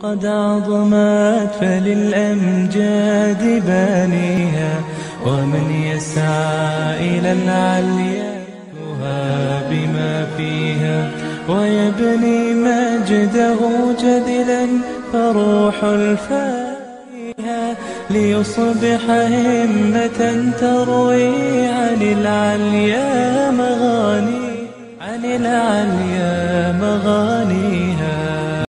قد عظمت فللأمجاد بانيها ومن يسعى إلى العليا بما فيها ويبني مجده جدلا فروح الفائها ليصبح همة تروي عن العليا مغاني عن العليا مغانيها.